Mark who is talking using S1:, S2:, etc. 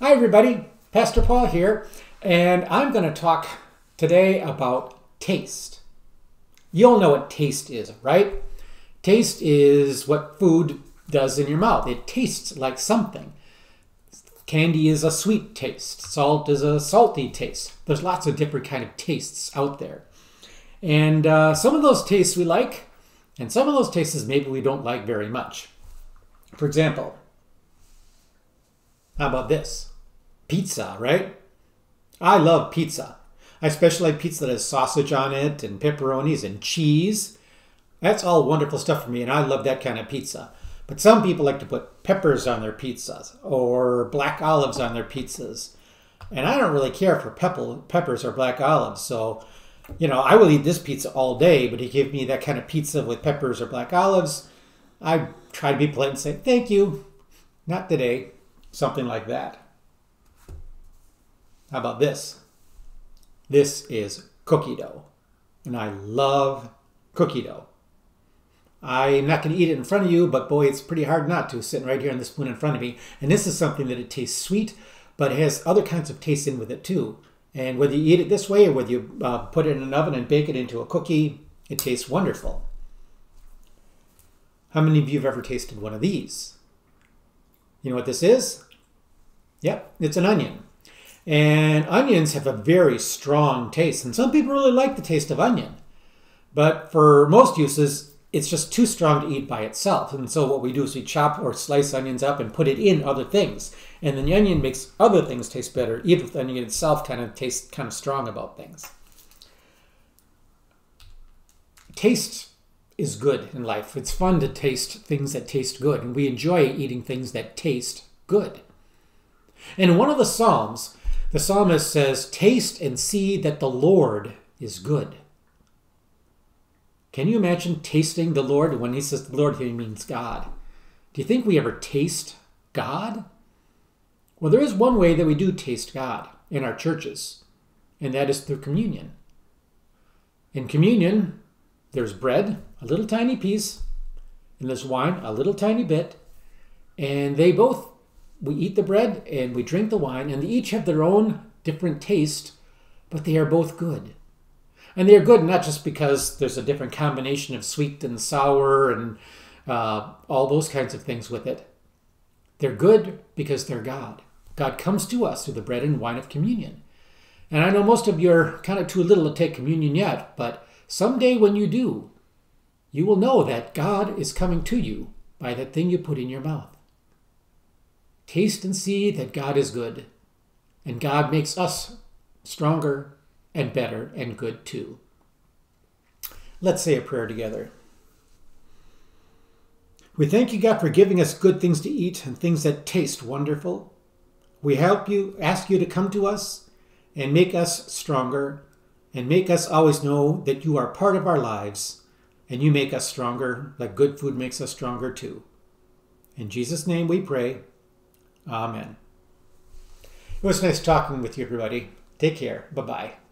S1: Hi, everybody. Pastor Paul here, and I'm going to talk today about taste. You all know what taste is, right? Taste is what food does in your mouth. It tastes like something. Candy is a sweet taste. Salt is a salty taste. There's lots of different kind of tastes out there. And uh, some of those tastes we like, and some of those tastes maybe we don't like very much. For example, how about this? Pizza, right? I love pizza. I especially like pizza that has sausage on it and pepperonis and cheese. That's all wonderful stuff for me, and I love that kind of pizza. But some people like to put peppers on their pizzas or black olives on their pizzas. And I don't really care for pepper, peppers or black olives. So, you know, I will eat this pizza all day, but if you give me that kind of pizza with peppers or black olives, I try to be polite and say, thank you. Not today. Something like that. How about this? This is cookie dough. And I love cookie dough. I'm not going to eat it in front of you, but boy, it's pretty hard not to, sitting right here on the spoon in front of me. And this is something that it tastes sweet, but it has other kinds of taste in with it too. And whether you eat it this way or whether you uh, put it in an oven and bake it into a cookie, it tastes wonderful. How many of you have ever tasted one of these? You know what this is? Yep, it's an onion. And onions have a very strong taste, and some people really like the taste of onion. But for most uses, it's just too strong to eat by itself. And so what we do is we chop or slice onions up and put it in other things. And then the onion makes other things taste better, even if the onion itself kind of tastes kind of strong about things. Taste is good in life. It's fun to taste things that taste good, and we enjoy eating things that taste good. In one of the Psalms, the psalmist says, Taste and see that the Lord is good. Can you imagine tasting the Lord? When he says the Lord, he means God. Do you think we ever taste God? Well, there is one way that we do taste God in our churches, and that is through communion. In communion, there's bread, a little tiny piece, and there's wine, a little tiny bit, and they both, we eat the bread and we drink the wine, and they each have their own different taste, but they are both good. And they're good not just because there's a different combination of sweet and sour and uh, all those kinds of things with it. They're good because they're God. God comes to us through the bread and wine of communion. And I know most of you are kind of too little to take communion yet, but someday when you do, you will know that God is coming to you by that thing you put in your mouth. Taste and see that God is good, and God makes us stronger and better and good too. Let's say a prayer together. We thank you, God, for giving us good things to eat and things that taste wonderful. We help you, ask you to come to us and make us stronger and make us always know that you are part of our lives and you make us stronger, like good food makes us stronger too. In Jesus' name we pray. Amen. It was nice talking with you, everybody. Take care. Bye bye.